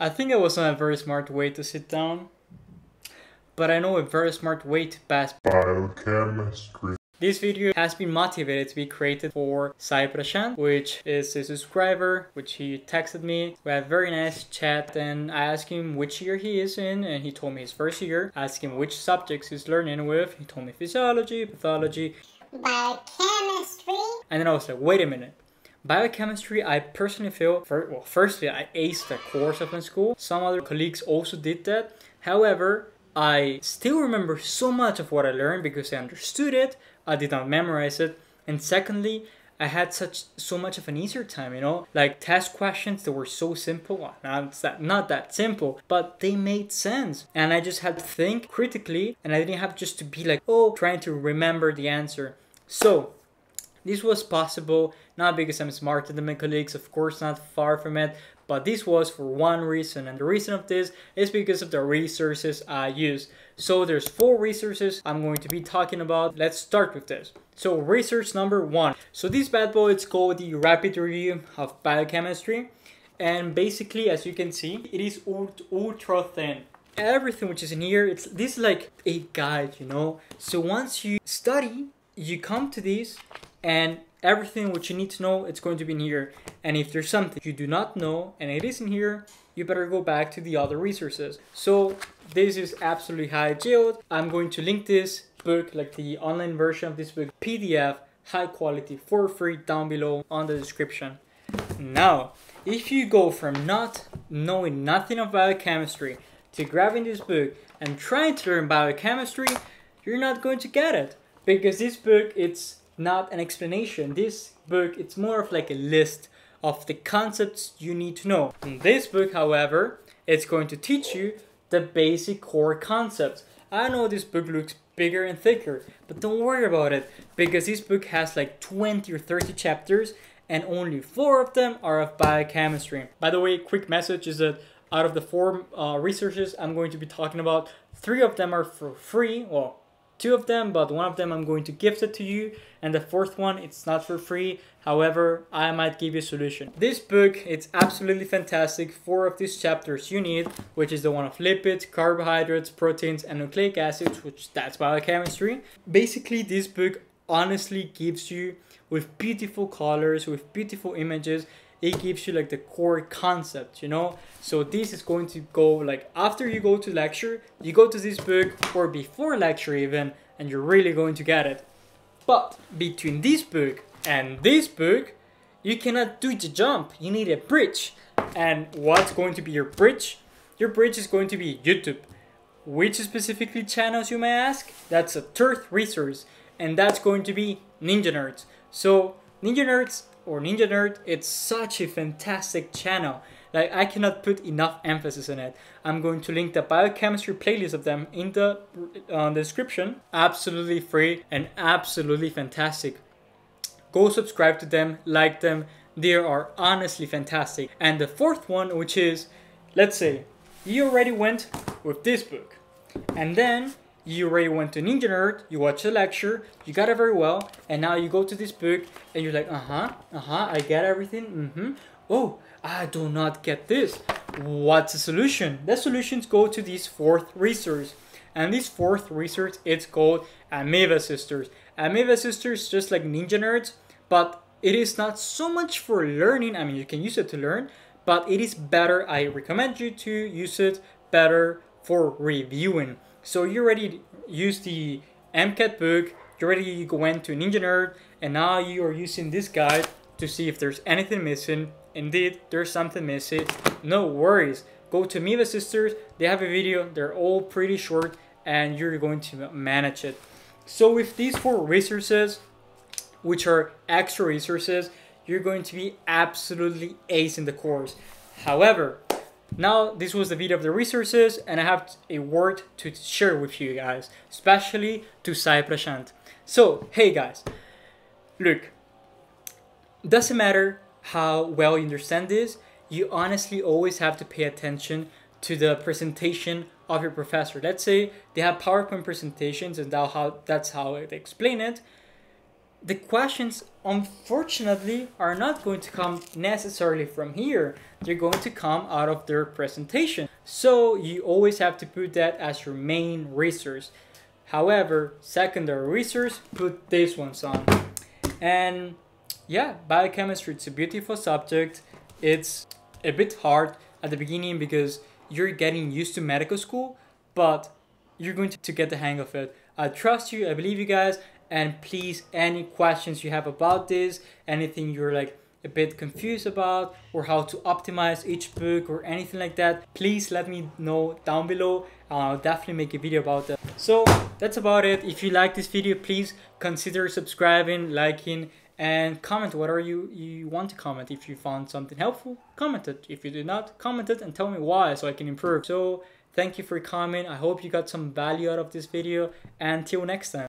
I think it was not a very smart way to sit down, but I know a very smart way to pass biochemistry. This video has been motivated to be created for Sai Prashanth, which is a subscriber, which he texted me. We had a very nice chat and I asked him which year he is in and he told me his first year. I asked him which subjects he's learning with. He told me physiology, pathology, biochemistry. And then I was like, wait a minute. Biochemistry, I personally feel, for, well, firstly, I aced the course of my school. Some other colleagues also did that. However, I still remember so much of what I learned because I understood it, I did not memorize it, and secondly, I had such so much of an easier time, you know, like test questions that were so simple. Not that not that simple, but they made sense, and I just had to think critically, and I didn't have just to be like, oh, trying to remember the answer. So this was possible not because I'm smarter than my colleagues, of course, not far from it, but this was for one reason, and the reason of this is because of the resources I use. So there's four resources I'm going to be talking about. Let's start with this. So resource number one. So this bad boy is called the Rapid Review of Biochemistry, and basically, as you can see, it is ultra thin everything which is in here it's this is like a guide you know so once you study you come to these and everything which you need to know it's going to be in here. And if there's something you do not know and it is in here you better go back to the other resources. So this is absolutely high yield. I'm going to link this book like the online version of this book pdf high quality for free down below on the description. Now if you go from not knowing nothing of biochemistry to grabbing this book and trying to learn biochemistry you're not going to get it. Because this book it's not an explanation. This book, it's more of like a list of the concepts you need to know. In this book, however, it's going to teach you the basic core concepts. I know this book looks bigger and thicker, but don't worry about it because this book has like 20 or 30 chapters and only four of them are of biochemistry. By the way, quick message is that out of the four uh, researches I'm going to be talking about, three of them are for free. Well, two of them, but one of them I'm going to gift it to you, and the fourth one it's not for free. However, I might give you a solution. This book it's absolutely fantastic. Four of these chapters you need, which is the one of lipids, carbohydrates, proteins, and nucleic acids, which that's biochemistry. Basically, this book honestly gives you with beautiful colors, with beautiful images, it gives you like the core concept, you know? So this is going to go like after you go to lecture, you go to this book or before lecture even, and you're really going to get it. But between this book and this book, you cannot do the jump. You need a bridge. And what's going to be your bridge? Your bridge is going to be YouTube. Which specifically channels you may ask? That's a third resource. And that's going to be Ninja Nerds. So Ninja Nerds or Ninja Nerd, it's such a fantastic channel. Like I cannot put enough emphasis on it. I'm going to link the biochemistry playlist of them in the uh, description. Absolutely free and absolutely fantastic. Go subscribe to them, like them. They are honestly fantastic. And the fourth one, which is, let's say, you already went with this book, and then you already went to Ninja Nerd, you watched the lecture, you got it very well, and now you go to this book and you're like, uh huh, uh huh, I get everything, mm hmm. Oh, I do not get this. What's the solution? The solutions go to this fourth resource. And this fourth resource, it's called Amoeba Sisters. Amoeba Sisters, just like Ninja Nerds, but it is not so much for learning. I mean, you can use it to learn, but it is better. I recommend you to use it better for reviewing. So you already used the MCAT book, you already went to Ninja Nerd, and now you are using this guide to see if there's anything missing. Indeed, there's something missing. No worries. Go to Amoeba Sisters, they have a video, they're all pretty short, and you're going to manage it. So with these four resources, which are extra resources, you're going to be absolutely ace in the course. However, now, this was the video of the resources, and I have a word to share with you guys, especially to Sai Prashanth. So, hey guys, look, doesn't matter how well you understand this, you honestly always have to pay attention to the presentation of your professor. Let's say they have PowerPoint presentations and that's how they explain it. The questions unfortunately are not going to come necessarily from here. They're going to come out of their presentation. So you always have to put that as your main resource. However secondary resource put these ones on. And yeah biochemistry it's a beautiful subject. It's a bit hard at the beginning because you're getting used to medical school but you're going to, to get the hang of it. I trust you. I believe you guys and please any questions you have about this anything you're like a bit confused about or how to optimize each book or anything like that please let me know down below. I'll definitely make a video about that. So that's about it. If you like this video please consider subscribing liking and comment whatever you you want to comment. If you found something helpful comment it. If you did not comment it and tell me why so i can improve. So thank you for coming. I hope you got some value out of this video. Until next time